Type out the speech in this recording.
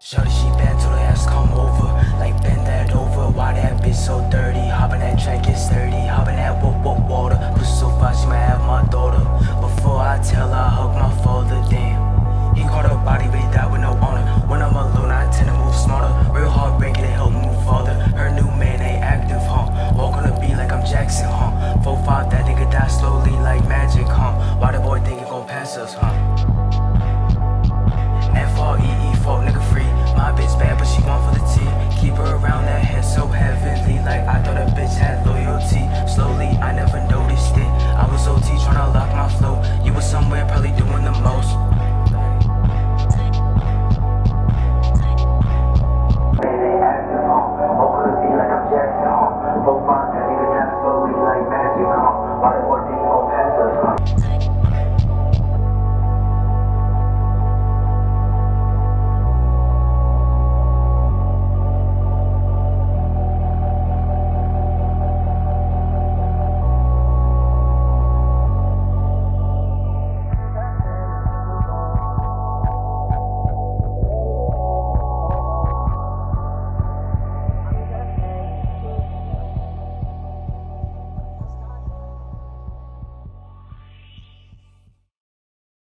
Shorty, she bent till the ass come over. Like bend that over. Why that bitch so dirty? Hopping that track, get sturdy. Hopping that whoop whoop water. Push so far, she might have my daughter. Before I tell her, I hug my father. Damn. He caught a body, but he died with no honor. When I'm alone, I tend to move smarter. Real hard breaking to help move farther. Her new man ain't active, huh? Walk on the beat like I'm Jackson, huh? 4-5, that nigga die slowly like magic, huh? Why the boy think he gon' pass us, huh?